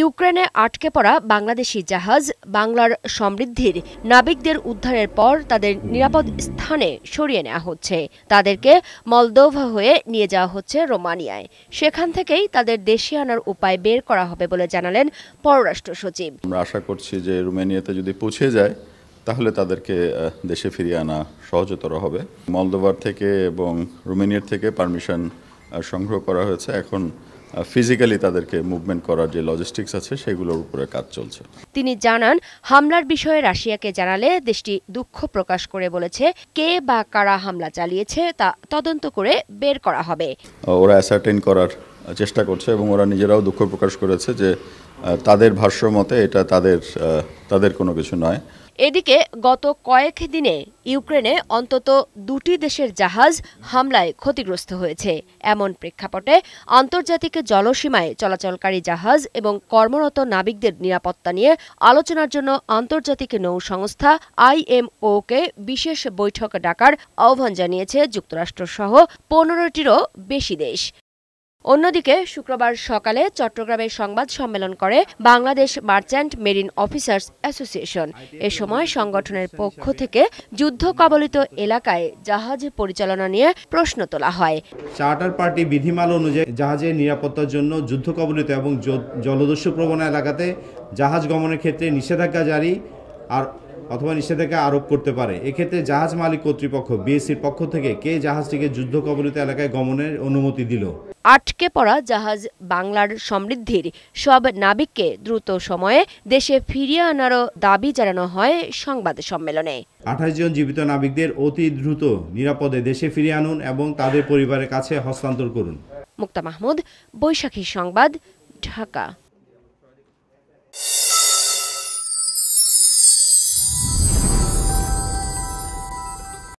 ইউক্রেনে আটকে পড়া বাংলাদেশি জাহাজ বাংলার সমৃদ্ধির নাবিকদের উদ্ধারের পর তাদের নিরাপদ স্থানে সরিয়ে নেওয়া হচ্ছে। তাদেরকে মলদোভা হয়ে নিয়ে যাওয়া হচ্ছে রোমানিয়ায়। সেখান থেকেই তাদের দেশে আনার উপায় বের করা হবে বলে জানালেন পররাষ্ট্র সচিব। আমরা আশা করছি যে রোমানিয়াতে যদি পৌঁছে যায়, তাহলে তাদেরকে দেশে ফিরিয়ে আনা সহজতর হবে। মলদোভার থেকে এবং রোমেনিয়ার থেকে পারমিশন সংগ্রহ করা হয়েছে। এখন ফিজিক্যালি তাদেরকে মুভমেন্ট করার যে লজিস্টিক্স আছে সেগুলোর উপরে কাজ চলছে। তিনি জানান হামলার বিষয়ে রাশিয়াকে জানালে দেশটি দুঃখ প্রকাশ করে বলেছে কে বা কারা হামলা চালিয়েছে তা তদন্ত করে বের করা হবে। ওরা অ্যাসার্টেন করার চেষ্টা করছে এবং ওরা নিজেরাও দুঃখ প্রকাশ করেছে যে তাদের ভাষ্য মতে এটা তাদের তাদের কোনো কিছু নয়। এদিকে গত কয়েক দিনে ইউক্রেনে অন্তত দুটি দেশের জাহাজ হামলায় ক্ষতিগ্রস্ত হয়েছে। এমন প্রেক্ষাপটে আন্তর্জাতিক জলসীমায় চলাচলকারী জাহাজ এবং কর্মরত নাবিকদের নিরাপত্তা নিয়ে আলোচনার জন্য আন্তর্জাতিক নৌ সংস্থা আইএমওকে বিশেষ বৈঠক ডাকার আহ্বান জানিয়েছে যুক্তরাষ্ট্রসহ পনেরোটিরও বেশি দেশ। অন্যদিকে শুক্রবার সকালে চট্টগ্রামে সংবাদ সম্মেলন করে Bangladesh merchant marine officers association. এ সময় সংগঠনের পক্ষ থেকে যুদ্ধ কবলিত এলাকায় জাহাজ পরিচালনা নিয়ে প্রশ্ন তোলা হয়। চার্টার পার্টি বিধিমালা অনুযায়ী জাহাজের নিরাপত্তার জন্য যুদ্ধ কবলিত এবং জলদস্যু প্রবণ এলাকাতে জাহাজ গমনের ক্ষেত্রে নিষেধাজ্ঞা জারি। আর অথবা নিষেধাজ্ঞা আরোপ করতে পারে। এক্ষেত্রে জাহাজ মালিক কর্তৃপক্ষ বিএসসির পক্ষ থেকে কে জাহাজটিকে যুদ্ধ কবলিত এলাকায় গমনের অনুমতি দিল? আটকে পড়া জাহাজ বাংলার সমৃদ্ধির সব নাবিককে দ্রুত সময়ে দেশে ফিরিয়ে আনারও দাবি জানানো হয় সংবাদ সম্মেলনে। আঠাশ জন জীবিত নাবিকদের অতি দ্রুত নিরাপদে দেশে ফিরিয়ে আনুন এবং তাদের পরিবারের কাছে হস্তান্তর করুন। মুক্তা মাহমুদ বৈশাখী সংবাদ ঢাকা।